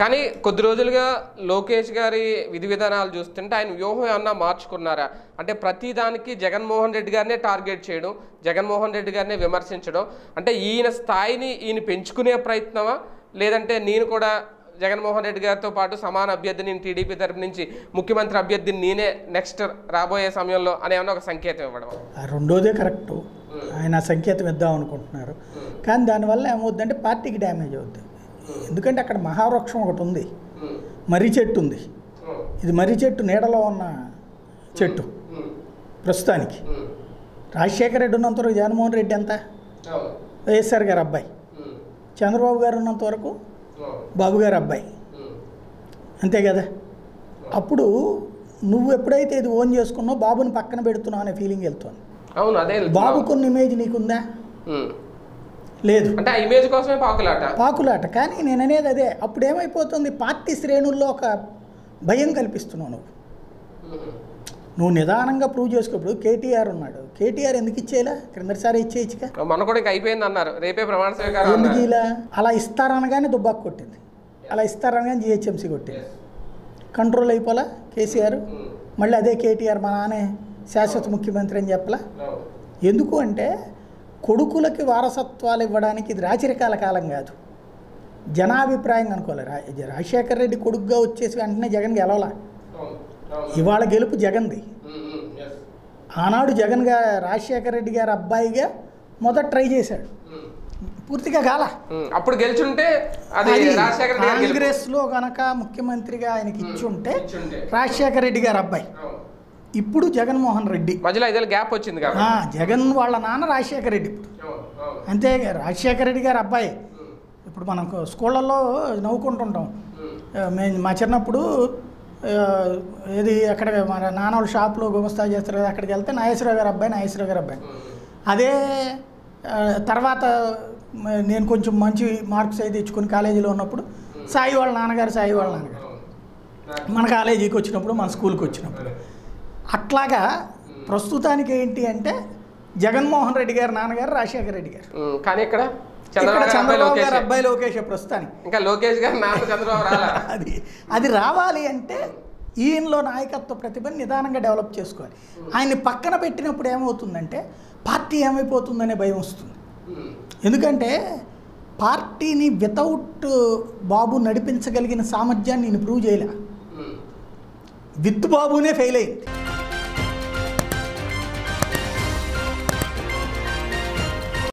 కానీ కొద్ది రోజులుగా లోకేష్ గారి విధి విధానాలు చూస్తుంటే ఆయన వ్యూహం ఏమన్నా మార్చుకున్నారా? అంటే ప్రతి దానికి జగన్మోహన్ రెడ్డి గారినే టార్గెట్ చేయడం జగన్మోహన్ రెడ్డి గారినే విమర్శించడం అంటే ఈయన స్థాయిని ఈయన పెంచుకునే ప్రయత్నమా? లేదంటే నేను కూడా జగన్మోహన్ రెడ్డి గారితో పాటు సమాన అభ్యర్థిని టీడీపీ తరపు నుంచి ముఖ్యమంత్రి అభ్యర్థిని నేనే నెక్స్ట్ రాబోయే సమయంలో అనే ఏమన్నా ఒక సంకేతం ఇవ్వడం రెండోదే కరెక్టు. ఆయన సంకేతం ఇద్దాం అనుకుంటున్నారు. కానీ దానివల్ల ఏమవుద్దంటే పార్టీకి డ్యామేజ్ అవుద్ది. ఎందుకంటే అక్కడ మహావృక్షం ఒకటి ఉంది. మర్రి చెట్టు ఉంది. ఇది మర్రి చెట్టు నీడలో ఉన్న చెట్టు. ప్రస్తుతానికి. రాజశేఖర రెడ్డి ఉన్నంత వరకు జగన్మోహన్ రెడ్డి ఎంత? వైఎస్ఆర్ గారు అబ్బాయి. చంద్రబాబు గారు ఉన్నంత వరకు బాబు గారు అబ్బాయి. అంతే కదా? అప్పుడు నువ్వు ఎప్పుడైతే ఇది ఓన్ చేసుకున్నావు బాబుని పక్కన పెడుతున్నావు అనే ఫీలింగ్ వెళ్తుంది. అవును అదే బాబు కొన్ని ఇమేజ్ నీకుందా. లేదు. అంటే ఆ ఇమేజ్ కోసమే పాకులాట. పాకులాట. కానీ నేను అనేది అదే. అప్పుడు ఏమైపోతుంది పార్టీ శ్రేణుల్లో ఒక భయం కల్పిస్తున్నావు నువ్వు. నువ్వు నిదానంగా ప్రూవ్ చేసుకోప్పుడు కేటీఆర్ ఉన్నాడు. కేటీఆర్ ఎందుకు ఇచ్చేలా? క్రిందటిసారి ఇచ్చేయచ్చుగా? మన కూడా అయిపోయింది అన్నారు. రేపే ప్రమాణ స్వీకారం ఎందుకు. ఇలా? అలా ఇస్తారనగానే దుబ్బాకు కొట్టింది. అలా ఇస్తారనగానే జిహెచ్ఎంసీ కొట్టింది. కంట్రోల్ అయిపోలా కేసీఆర్? ఉమ్. మళ్ళీ అదే కేటీఆర్ మా నాన్నే శాశ్వత ముఖ్యమంత్రి అని చెప్పలా. ఎందుకు అంటే కొడుకులకి వారసత్వాలు ఇవ్వడానికి ఇది రాచరికాల కాలం కాదు జనాభిప్రాయం అనుకోలే రా రాజశేఖర రెడ్డి కొడుకుగా వచ్చేసి వెంటనే జగన్ గెలవలా. ఇవాళ గెలుపు జగన్ది. ఆనాడు జగన్గా రాజశేఖర రెడ్డి గారి అబ్బాయిగా మొదట ట్రై చేశాడు. పూర్తిగా కాల అప్పుడు గెలిచుంటే గారి గెలుపు. కాంగ్రెస్లో గనక ముఖ్యమంత్రిగా ఆయనకి ఇచ్చుంటే ఇచ్చుంటే. రాజశేఖర రెడ్డి గారి అబ్బాయి. ఇప్పుడు జగన్మోహన్ రెడ్డి. మధ్యలో ఐదేళ్ళు గ్యాప్ వచ్చింది జగన్ వాళ్ళ నాన్న రాజశేఖర రెడ్డి ఇప్పుడు. అంతే రాజశేఖర రెడ్డి గారి అబ్బాయి. ఇప్పుడు మనం స్కూళ్ళల్లో నవ్వుకుంటుంటాం. మేము మా చిన్నప్పుడు ఏది అక్కడ మన నాన్న వాళ్ళ షాప్లో గుమస్తా చేస్తారు కదా అక్కడికి వెళ్తే నాగేశ్వరరావు గారి అబ్బాయి నాగేశ్వరరావు గారి అబ్బాయి. అదే తర్వాత నేను కొంచెం మంచి మార్క్స్ అయితే తెచ్చుకొని కాలేజీలో ఉన్నప్పుడు సాయి వాళ్ళ నాన్నగారు సాయి వాళ్ళ నాన్నగారు. మన కాలేజీకి వచ్చినప్పుడు మన స్కూల్కి వచ్చినప్పుడు. అట్లాగా ప్రస్తుతానికి ఏంటి అంటే జగన్మోహన్ రెడ్డి గారి నాన్నగారు రాజశేఖర రెడ్డి గారు. కానీ ఇక్కడ చంద్రబాబు గారి అబ్బాయి లోకేష్. ప్రస్తుతానికి. ఇంకా లోకేష్ గారు నాన్న చంద్రబాబు రాలా? అది అది రావాలి అంటే ఈయనలో నాయకత్వ ప్రతిభని నిదానంగా డెవలప్ చేసుకోవాలి. ఆయన్ని పక్కన పెట్టినప్పుడు ఏమవుతుందంటే పార్టీ ఏమైపోతుందనే భయం వస్తుంది. ఎందుకంటే పార్టీని వితౌట్ బాబు నడిపించగలిగిన సామర్థ్యాన్ని నేను ప్రూవ్ చేయలే. విత్ బాబునే ఫెయిల్ అయింది.